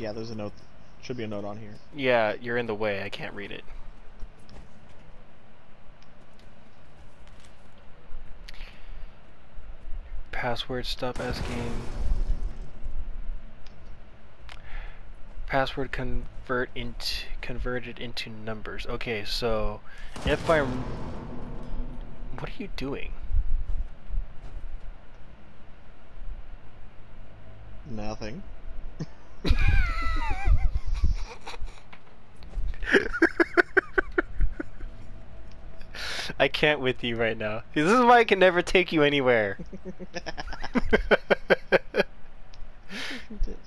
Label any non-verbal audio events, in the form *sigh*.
Yeah, there's a note. Should be a note on here. Yeah, you're in the way. I can't read it. Password, stop asking. Password convert into converted into numbers. Okay, so if I'm What are you doing? Nothing. *laughs* I can't with you right now. This is why I can never take you anywhere. *laughs* *laughs*